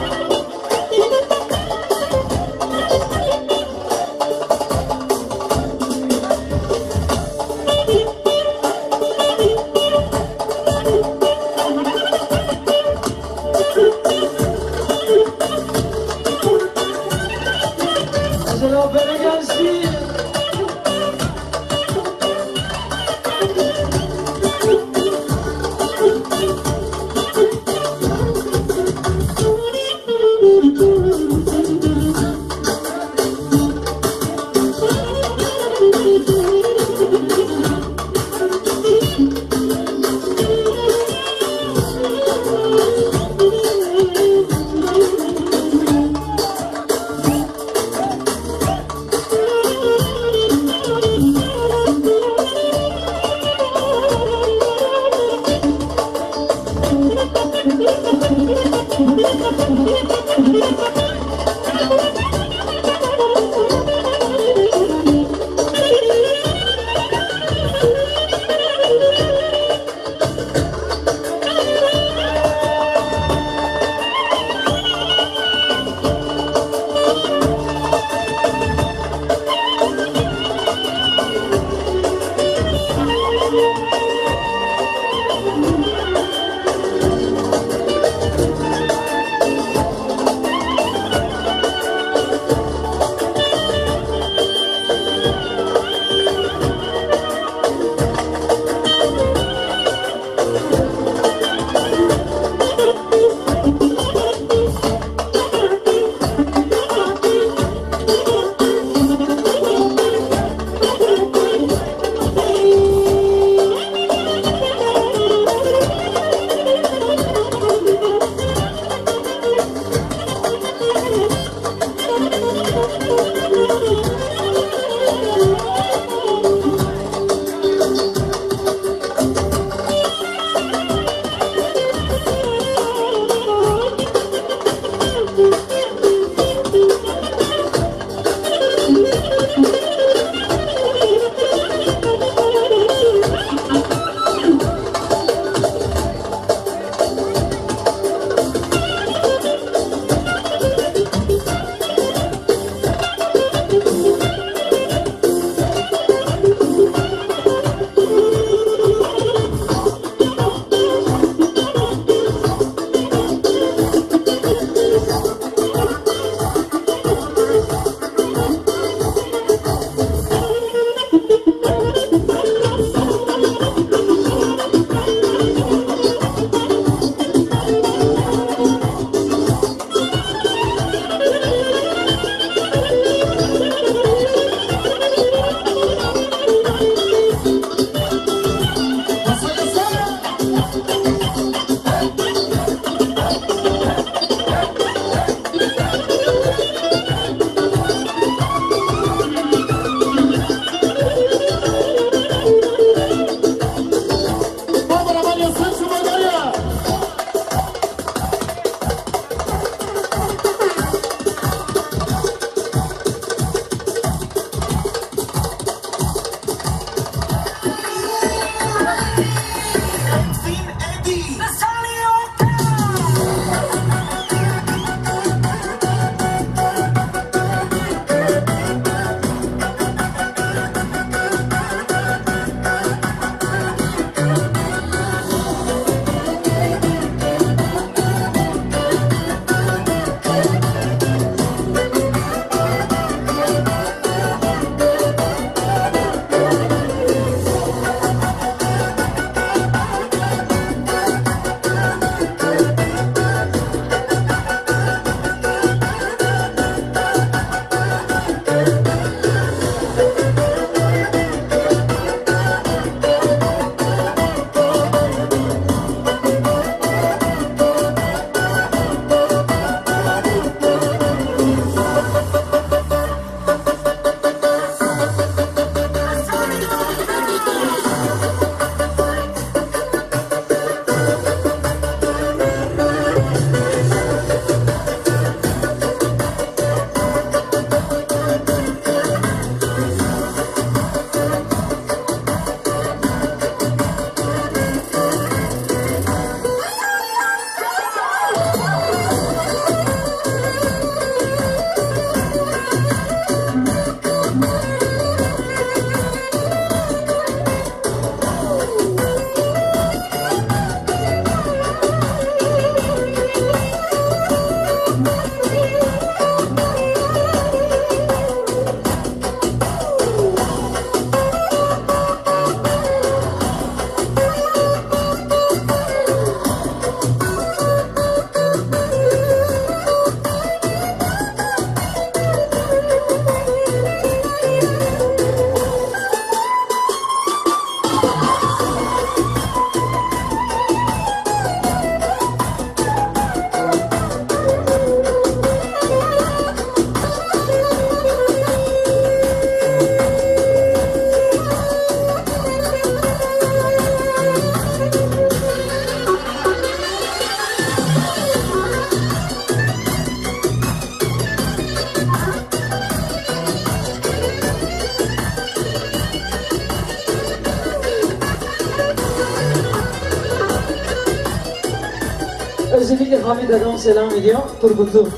arkadan selam ediyor. Turgut'u.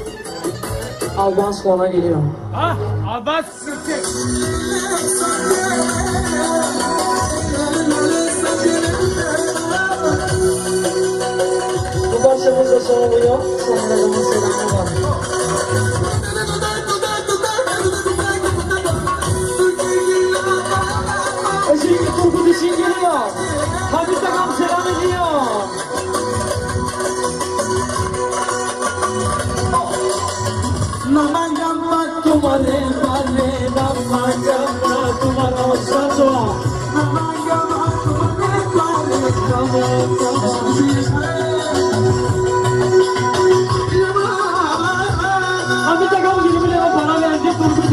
Albans kola geliyor. Ah! Albans sırtı. Bu parçamız da son oluyor. Sonlarımın selamı var. Hare Hare Rama Rama Tumara Sajwa Rama Rama Tumare Hare Rama Amit agam gini bile para verdi kurgu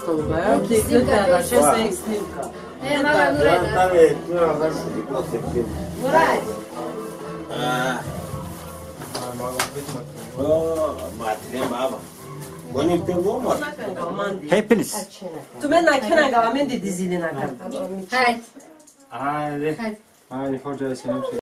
Nuray çok hastalı bayağı. Kekli derler. Şey sen ekstrem kal. Ne var Nuray? Tabii, Nuray'dan nasip Nuray. Matine baba. Bunun bir bu mu? Hepiniz. Tu men nakena gamen de dizilin akar. Haydi. Hadi. Hadi. Hadi hoca selam söyle.